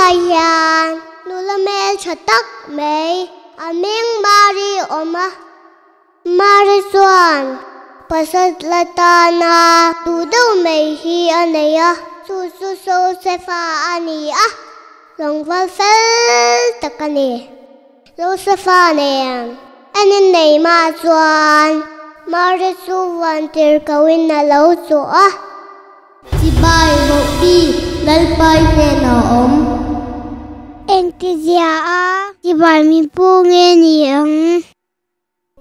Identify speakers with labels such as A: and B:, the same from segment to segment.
A: lai yan nu la me cha tak chatak mei aming mari oma. Mari suan pasat tu do me hi anaya su su so sefa ani a long val fel takani lo sefa ne. Anin nei ma suan mari su wan tir kawin na lo su a.
B: Si bai bo pi, lal pai ne na om.
A: Anh ti zia a Ti bai mi pu nghe ni ang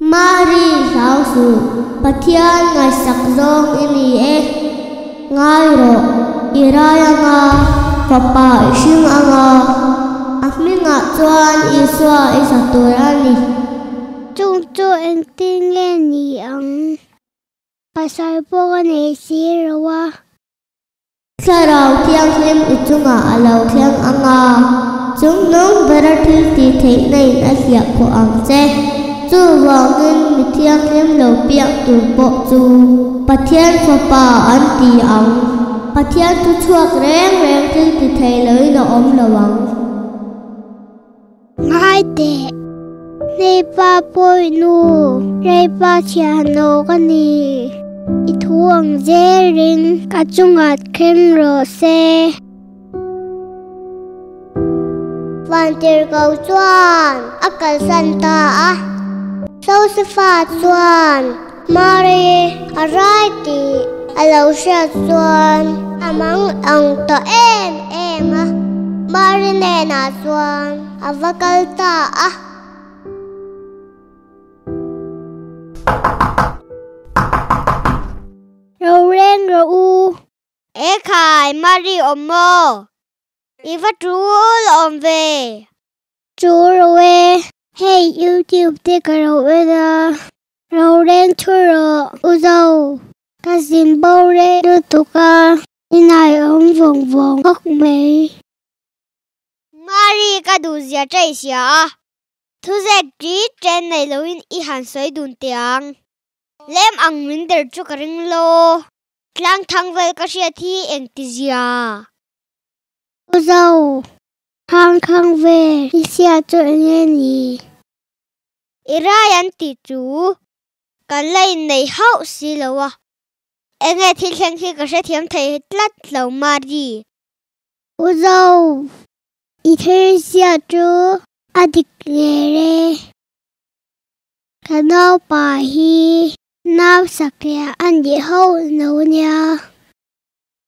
B: Mari sao su Pathian ngai sak zong ini e. Ngai ro Iraya nga Papa ishing anga Afmi nga. Chuan iswa isa turani
A: Chung chu anh ti nghe ni ang Pasal po ka na si rawa
B: Sarau tiang hlim ichunga alau thiang anga Chung nong này đã ti của ông xe Dù vào ngân bị Chu wangin mi biện hlim bộ dù, Bà thiên chu bà ấn tì ông. Bà thiên tu chuak rèn reng thì ti thei loi na om lawang
A: Ngai te Nei ba poi nu ba pa chia nô gà nì Ít thuang dê rinh Ka chung at khen rô xe Van tir cầu chuan Akal san ta a Sâu se fa chuan Mari arai ti Alo siya chuan Amang ang to em em a Mari ne na chuan Avakal ta a Rau ren rau u. Ê khai Mari ôm mơ Iva chú lộn về. Chúa rồi Hey, YouTube tê cả rau bây giờ. Rồi ren chúa rồi. U dâu Cả xin bầu rê đưa tụ ca. Như này ông vòng vòng khóc mê Mari ka du zia chay xia Thu zek trí trên này lâu in y hàn xoay đun tiang Lem ang min đều chú ka ring lo Tlang thang vel ka xia thi eng tì zia U dâu. Hang khang về, Đi xe cho nghe nì. Ira yan ti chú. Ka này hậu xì lâu à. Em nghe thiên khen khi ka sẽ thiếm thầy lát lâu Mari U dâu. I thế xe chú. A dik lê rê. Ka nao bà hi. Nao sạc lẹ ăn dễ hậu nấu nha.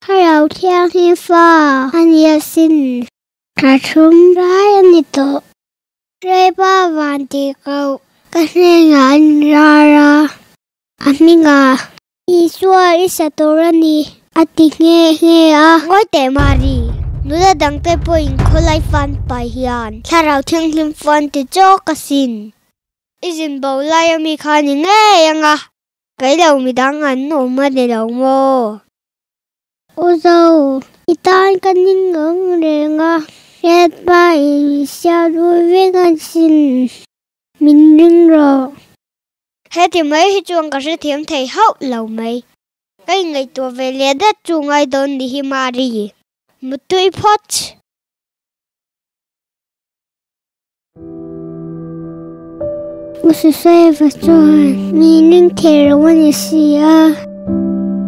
A: Hello, đầu thiên thiên pha Ăn dễ xin Cả chúng rái ăn dễ tổ Rê ba vạn tì cầu Ka nê ngà ăn A tì nghe nghe à Ngôi tè mà ri Nula dang te po in kolai fan pa hian. Tharau thiang lim fan te jo kasin. Izin bau lai ami khani nge yanga. Cái đầu mi đang ăn mo dâu, itan kan ning ngang re nga. Red ba i sia đuôi với ngân xin. Min ring ro. Hết thì mấy hi chuông cả sẽ thiếm thầy hậu lầu mấy. Cái ngày tua về lẽ đất chuông ai đón đi hi mà đi. Một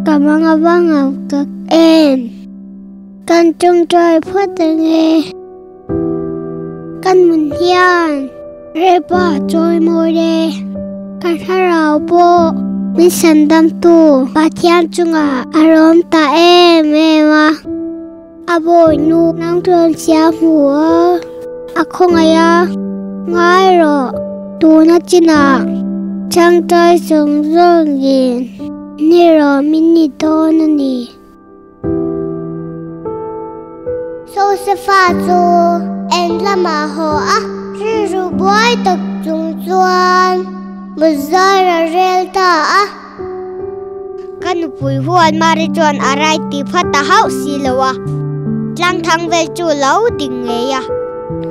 A: Cảm ơn ông bác Ngọc các em Con trông trời phát tình nghe. Con mình hiền, Rê bỏ trôi môi đê Con hát rào bộ Mình sẵn tâm tù Bà thiên chung à À rộm ta em em à À bội nụ năng trơn xa mùa À không ai à Ngay rồi Tù nó chín à Trăng trời sừng rương nhìn Nero na ni so se fa zo en la ma ho a ri ru boy tak chung chuan mu zara rel ta a kan pui huan mari chuan arai ti phata hau si lawa tlang thang vel chu lau ding nge ya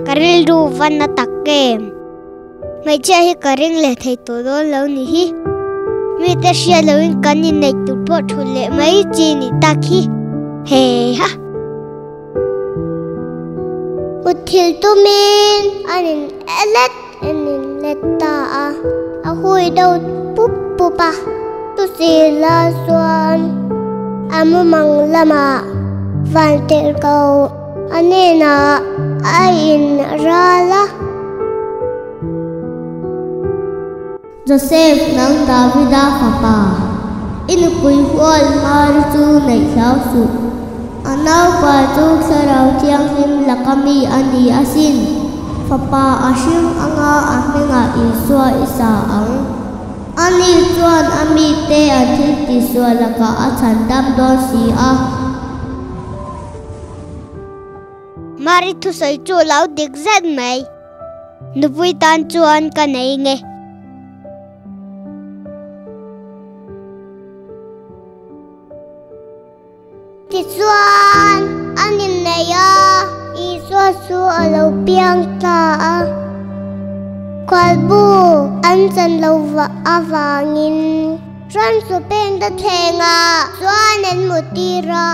A: karil ru van na tak kem mai che hi karing le thei to do lau ni hi mi ta xia lo in kan ni nei tu po thu le mai chi ni ta khi. He ha
B: Uthil tumin anin elet anin letta. A a hui đâu pup pupa tu si la suan amu mang lama van ter kau anena ra la. Joseph nang Davida papa inupui hual mar chu nei hlau su anau pa chu sarau chiang him lakami ani asin papa ashim anga amenga iswa isa ang ani chuan ami te athil ti swa laka a chan dam do si a.
A: Mari thu sai chu lau dik zat mai nupui tan chuan ka nei
B: ti suan anin nei a i swa su alo piang ta a kwal bu an chan lo wa awangin ran su pen da thenga chuan en mutira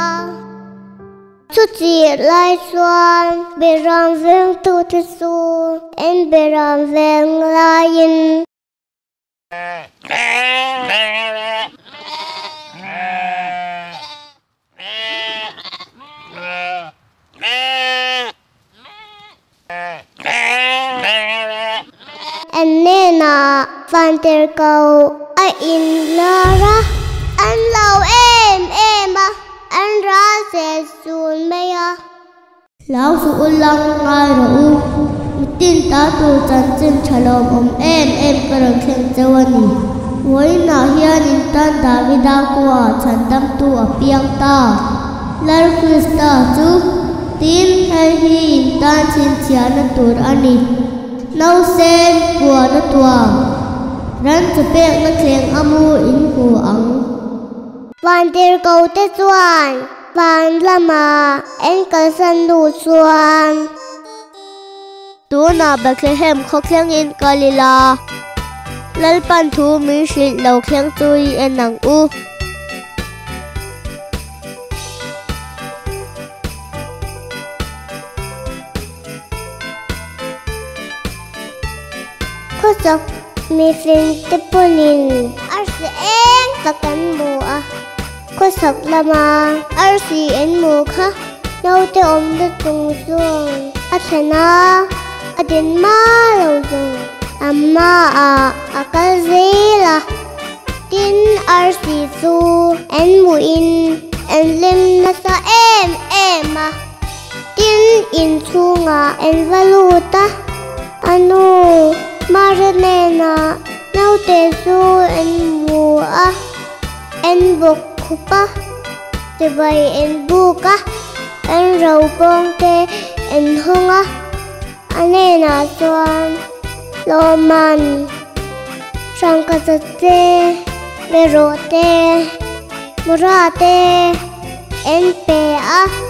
B: chu chi lai chuan beram veng tu te su en beram veng in. And nena van der Go a in lara an lâu em em à an ra se sun me à. Lão su ulang ngai ro u tin ta tu chan chen chalom om em em karang khen chawani woi na hian in tan davida kwa chan à, dam tu a piang ta. Lar krista chu tin hai hi in tan chin chia na tur ani nau sen của nó tuang ran chu pek na thleng amu in hu ang van ter câu te chuan van lama en kal san lu chuan tu na bethlehem kho khleng in kalila lalpan thu mi shil lo khleng tui en nang u Kusok mi là mà Ở en em mo khá Nâu tế ôm đất mo xuống Ở te nó Ở tung sung lâu dùng. À lo à À a akal zila Tin arsi su Em mo in. Em lim na sao em em à Tin in chunga en valuta Ano Maranena nấu te su, en mua vậy em kupa te em en buka, en em bong te anh em anena suan lo man sang ka te pero te murate em pe a